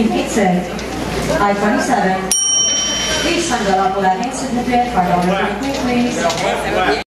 In pizza, I-27. Please sign the up for that hand signature, card on the please.